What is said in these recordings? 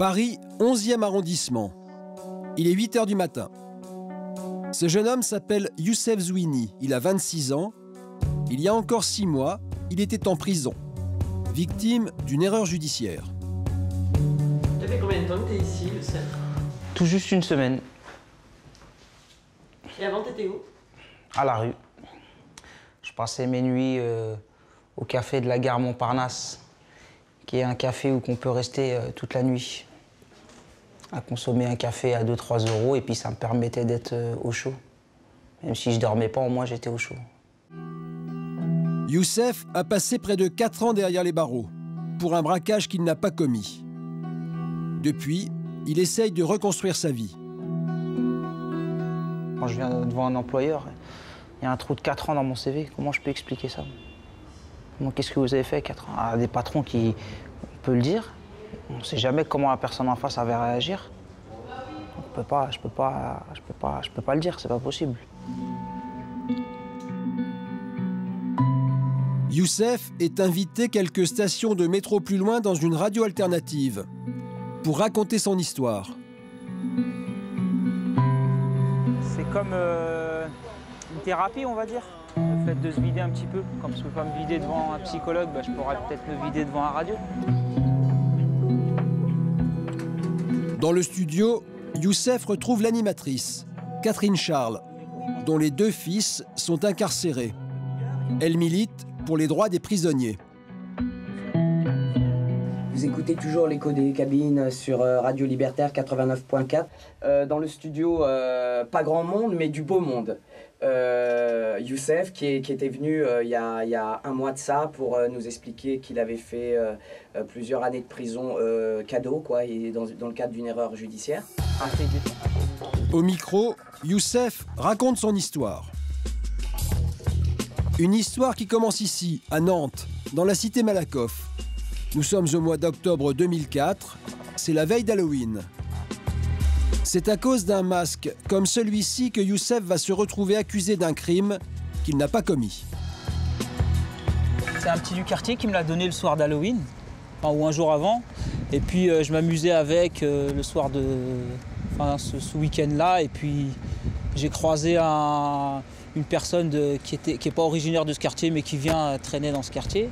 Paris, 11e arrondissement. Il est 8 h du matin. Ce jeune homme s'appelle Youssef Zouini. Il a 26 ans. Il y a encore 6 mois, il était en prison, victime d'une erreur judiciaire. Ça fait combien de temps que tu es ici, Youssef? Tout juste une semaine, Et avant, t'étais où? À la rue. Je passais mes nuits euh, au café de la gare Montparnasse, qui est un café où on peut rester euh, toute la nuit, à consommer un café à 2-3 euros, et puis ça me permettait d'être euh, au chaud. Même si je dormais pas, au moins j'étais au chaud. Youssef a passé près de 4 ans derrière les barreaux pour un braquage qu'il n'a pas commis. Depuis, il essaye de reconstruire sa vie. Quand je viens devant un employeur, il y a un trou de 4 ans dans mon CV. Comment je peux expliquer ça? Qu'est-ce que vous avez fait 4 ans? Ah, Des patrons qui on peut le dire. On ne sait jamais comment la personne en face avait réagir. On peut pas, je peux pas, je peux pas, je peux pas le dire. C'est pas possible. Youssef est invité quelques stations de métro plus loin dans une radio alternative pour raconter son histoire. C'est comme euh, une thérapie, on va dire. Le fait de se vider un petit peu. Comme je peux pas me vider devant un psychologue, bah, je pourrais peut-être me vider devant un radio. Dans le studio, Youssef retrouve l'animatrice, Catherine Charles, dont les deux fils sont incarcérés. Elle milite pour les droits des prisonniers. Vous écoutez toujours l'écho des cabines sur euh, Radio Libertaire 89.4. Euh, dans le studio, euh, pas grand monde, mais du beau monde. Euh, Youssef, qui, est- qui était venu euh, il y, a, il y a un mois de ça pour euh, nous expliquer qu'il avait fait plusieurs années de prison euh, cadeau, quoi, et dans, dans le cadre d'une erreur judiciaire. Temps. Au micro, Youssef raconte son histoire. Une histoire qui commence ici, à Nantes, dans la cité Malakoff. Nous sommes au mois d'octobre 2004, c'est la veille d'Halloween. C'est à cause d'un masque comme celui-ci que Youssef va se retrouver accusé d'un crime qu'il n'a pas commis. C'est un petit du quartier qui me l'a donné le soir d'Halloween, ou un jour avant. Et puis euh, je m'amusais avec euh, le soir de. Enfin, ce, week-end-là. Et puis j'ai croisé un- une personne qui n'est qui pas originaire de ce quartier, mais qui vient euh, traîner dans ce quartier.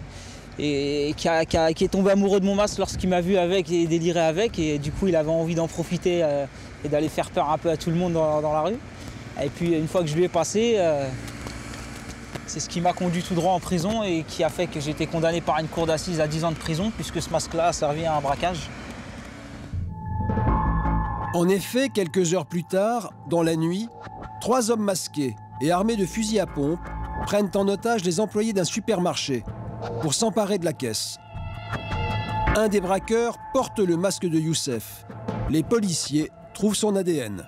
Et qui, est tombé amoureux de mon masque lorsqu'il m'a vu avec et déliré avec. Et du coup, il avait envie d'en profiter euh, et d'aller faire peur un peu à tout le monde dans, dans la rue. Et puis, une fois que je lui ai passé, euh, c'est ce qui m'a conduit tout droit en prison et qui a fait que j'ai été condamné par une cour d'assises à 10 ans de prison, puisque ce masque-là a servi à un braquage. En effet, quelques heures plus tard, dans la nuit, trois hommes masqués et armés de fusils à pompe prennent en otage les employés d'un supermarché pour s'emparer de la caisse. Un des braqueurs porte le masque de Youssef. Les policiers trouvent son ADN.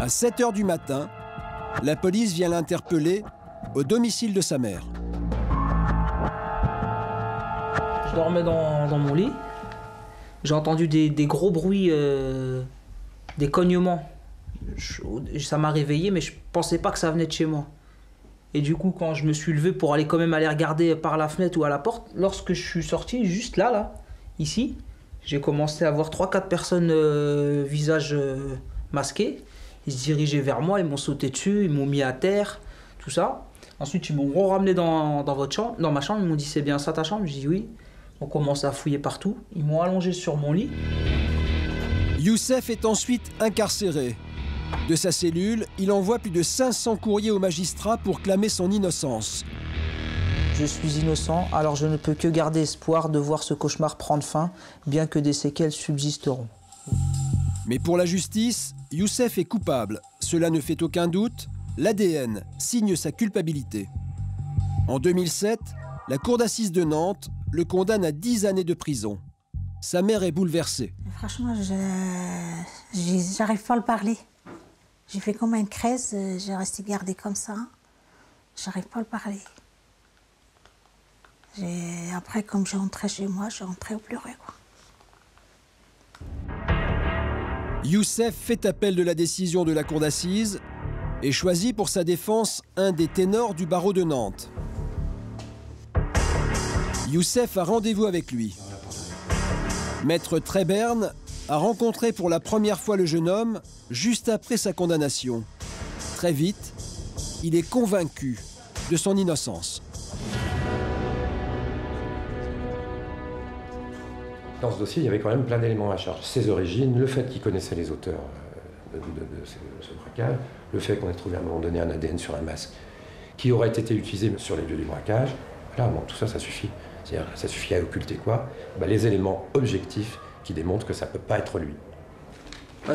À 7 heures du matin, la police vient l'interpeller au domicile de sa mère. Je dormais dans, mon lit. J'ai entendu des, gros bruits, euh, des cognements. Ça m'a réveillé, mais je pensais pas que ça venait de chez moi. Et du coup, quand je me suis levé pour aller quand même aller regarder par la fenêtre ou à la porte, lorsque je suis sorti, juste là, là, ici, j'ai commencé à voir 3-4 personnes euh, visage euh, masqué. Ils se dirigeaient vers moi, ils m'ont sauté dessus, ils m'ont mis à terre, tout ça. Ensuite, ils m'ont ramené dans, dans votre chambre, dans ma chambre. Ils m'ont dit c'est bien ça ta chambre? J'ai dit oui. On commence à fouiller partout. Ils m'ont allongé sur mon lit. Youssef est ensuite incarcéré. De sa cellule, il envoie plus de 500 courriers au magistrat pour clamer son innocence. Je suis innocent, alors je ne peux que garder espoir de voir ce cauchemar prendre fin, bien que des séquelles subsisteront. Mais pour la justice, Youssef est coupable. Cela ne fait aucun doute. L'ADN signe sa culpabilité. En 2007, la Cour d'assises de Nantes le condamne à 10 années de prison. Sa mère est bouleversée. Franchement, je j'arrive pas à le parler. J'ai fait comme une crise, euh, j'ai resté gardée comme ça. J'arrive pas à le parler. Après, comme j'ai rentré chez moi, j'ai rentré au pleurer. Quoi. Youssef fait appel de la décision de la Cour d'assises et choisit pour sa défense un des ténors du barreau de Nantes. Youssef a rendez-vous avec lui. Maître Tréberne a rencontré pour la première fois le jeune homme juste après sa condamnation. Très vite, il est convaincu de son innocence. Dans ce dossier, il y avait quand même plein d'éléments à charge. Ses origines, le fait qu'il connaissait les auteurs euh, de, ce, braquage, le fait qu'on ait trouvé à un moment donné un ADN sur un masque qui aurait été utilisé sur les lieux du braquage. Voilà, bon, tout ça, ça suffit. Ça suffit à occulter quoi? Bah, Les éléments objectifs qui démontrent que ça ne peut pas être lui.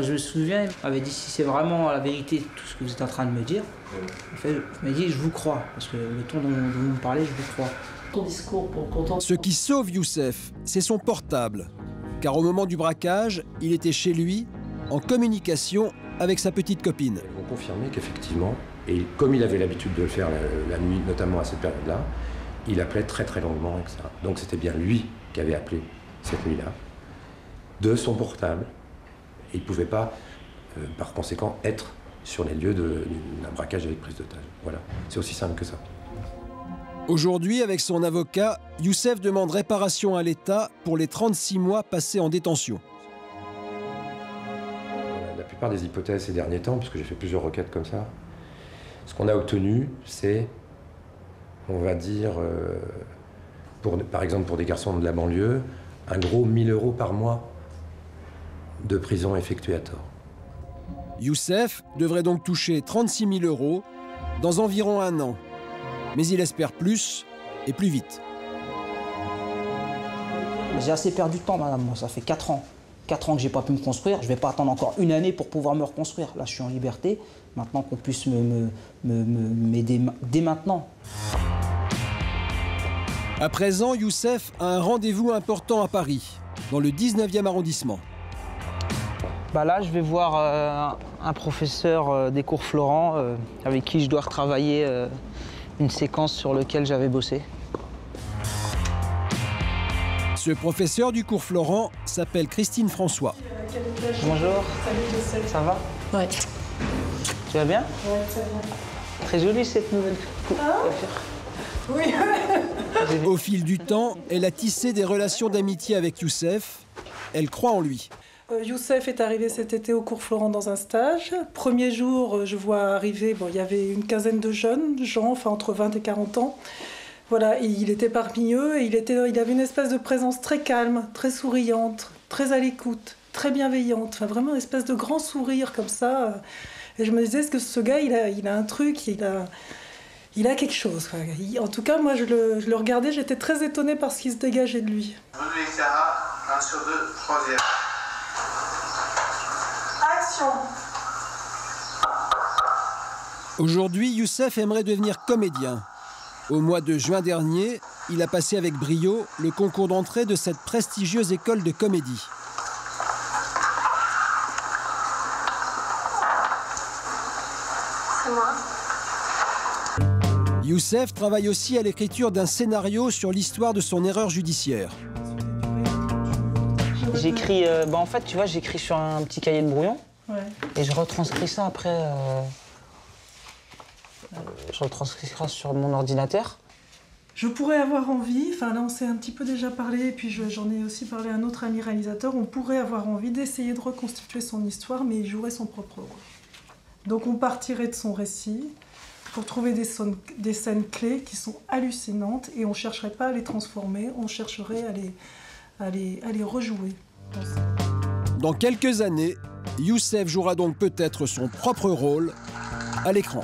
Je me souviens, il m'avait dit si c'est vraiment la vérité tout ce que vous êtes en train de me dire. En fait, il m'a dit je vous crois, parce que le ton dont, dont vous me parlez, je vous crois. Ton discours pour content. Ce qui sauve Youssef, c'est son portable. Car au moment du braquage, il était chez lui, en communication avec sa petite copine. Ils vont confirmer qu'effectivement, et comme il avait l'habitude de le faire la, la nuit, notamment à cette période-là, il appelait très très longuement, etc. Donc c'était bien lui qui avait appelé cette nuit-là, de son portable. Il ne pouvait pas, euh, par conséquent, être sur les lieux d'un braquage avec prise d'otage. Voilà, c'est aussi simple que ça. Aujourd'hui, avec son avocat, Youssef demande réparation à l'État pour les 36 mois passés en détention. La plupart des hypothèses ces derniers temps, puisque j'ai fait plusieurs requêtes comme ça, ce qu'on a obtenu, c'est, on va dire, euh, pour, par exemple pour des garçons de la banlieue, un gros 1000 euros par mois de prison effectuée à tort. Youssef devrait donc toucher 36 000 euros dans environ un an. Mais il espère plus et plus vite. J'ai assez perdu de temps, madame. Moi, ça fait 4 ans. 4 ans que j'ai pas pu me construire. Je vais pas attendre encore une année pour pouvoir me reconstruire. Là, je suis en liberté. Maintenant qu'on puisse me- me- me- m'aider dès maintenant. À présent, Youssef a un rendez-vous important à Paris, dans le 19e arrondissement. Bah là, je vais voir euh, un professeur euh, des cours Florent euh, avec qui je dois retravailler euh, une séquence sur laquelle j'avais bossé. Ce professeur du cours Florent s'appelle Christine François. Bonjour. Ça va? Ouais. Tu vas bien? Ouais, très bien. Très jolie cette nouvelle coiffure. Au fil du temps, elle a tissé des relations d'amitié avec Youssef. Elle croit en lui. Euh, Youssef est arrivé cet été au cours Florent dans un stage. Premier jour, euh, je vois arriver, bon, il y avait une quinzaine de jeunes, gens, enfin entre 20 et 40 ans. Voilà, il était parmi eux et il, était, il avait une espèce de présence très calme, très souriante, très à l'écoute, très bienveillante. Enfin, vraiment une espèce de grand sourire comme ça. Et je me disais, est-ce que ce gars, il a, il a un truc, il a, il a quelque chose. En tout cas, moi, je le, je le regardais, j'étais très étonnée par ce qui se dégageait de lui. Vous Sarah, 1 sur 2, 3 Aujourd'hui, Youssef aimerait devenir comédien. Au mois de juin dernier, il a passé avec brio le concours d'entrée de cette prestigieuse école de comédie. Youssef travaille aussi à l'écriture d'un scénario sur l'histoire de son erreur judiciaire. J'écris, euh, bah, en fait, tu vois, j'écris sur un petit cahier de brouillon. Ouais. et je retranscris ça après. euh, je retranscris ça sur mon ordinateur. Je pourrais avoir envie, enfin là on s'est un petit peu déjà parlé, et puis je- j'en ai aussi parlé à un autre ami réalisateur, on pourrait avoir envie d'essayer de reconstituer son histoire, mais il jouerait son propre rôle. Donc on partirait de son récit pour trouver des, son- des scènes clés qui sont hallucinantes, et on ne chercherait pas à les transformer, on chercherait à les, à les, à les rejouer. Dans quelques années, Youssef jouera donc peut-être son propre rôle à l'écran.